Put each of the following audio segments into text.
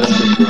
Let's go.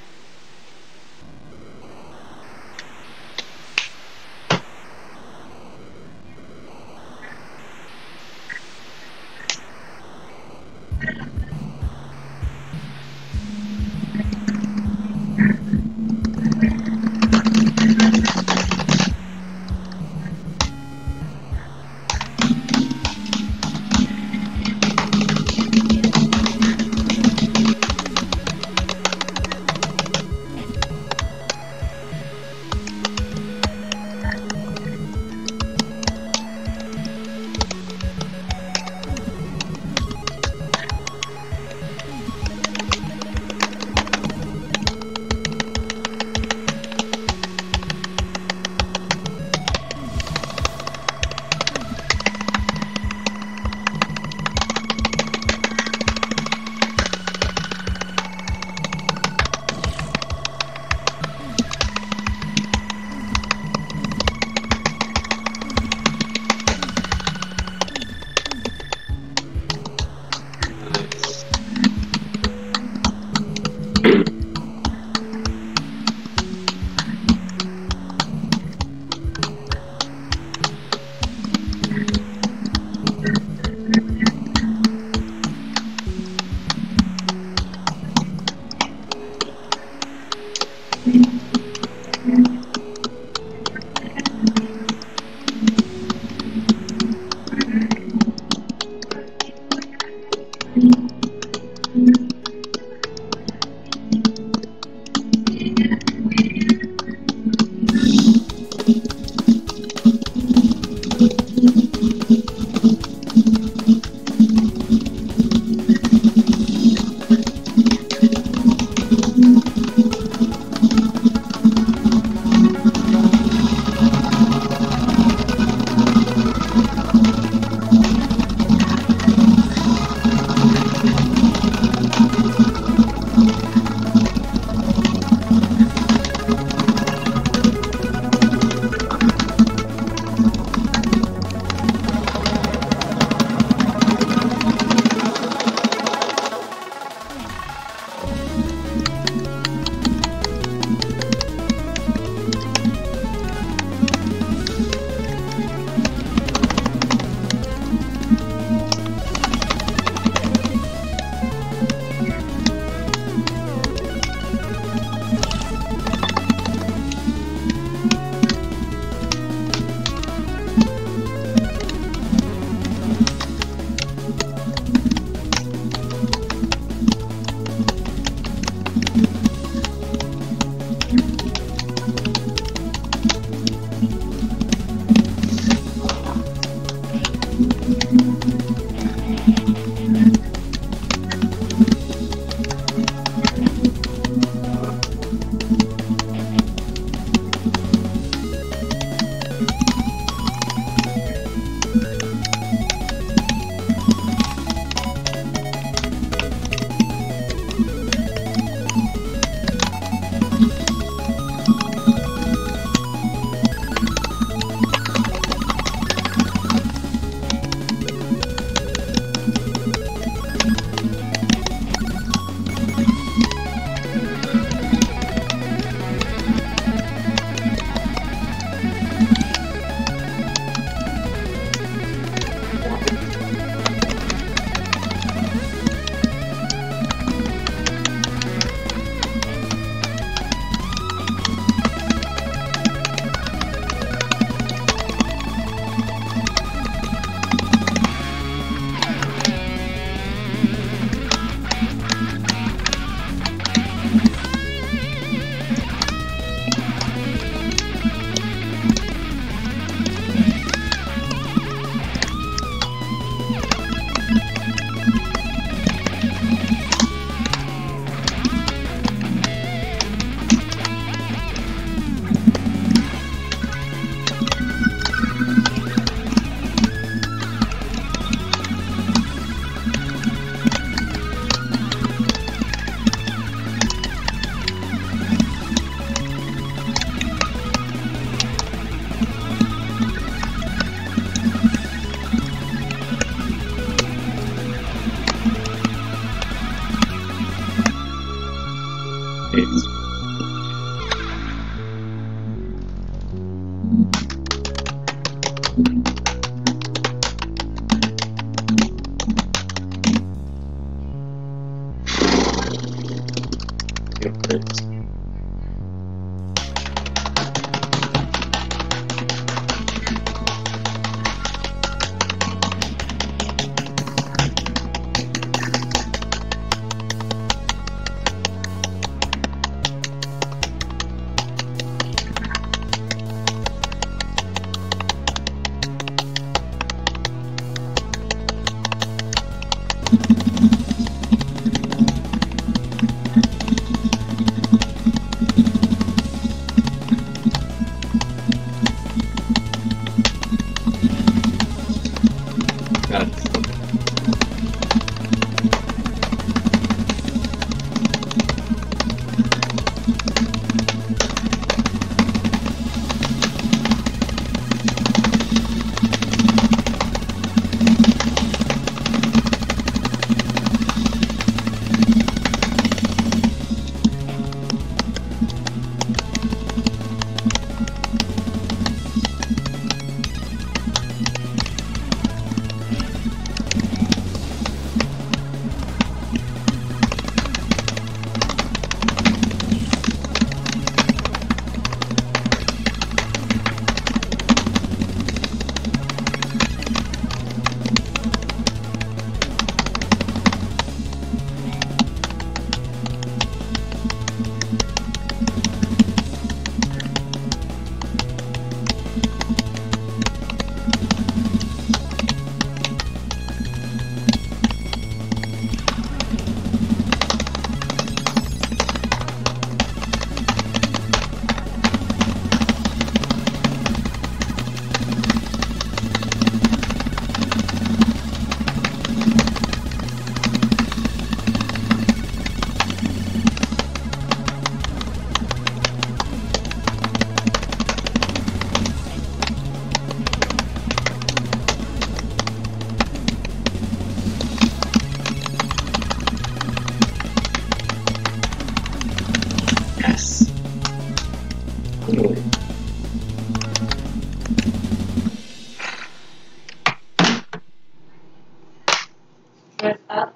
Up.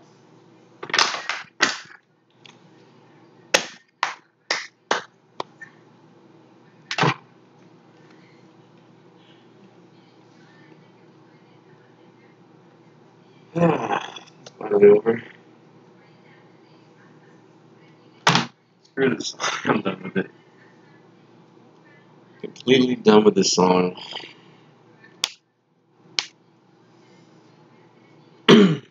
Screw this. I'm done with it. Completely done with this song.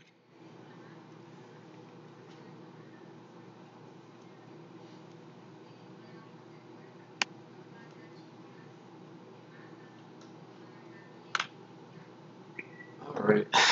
Alright.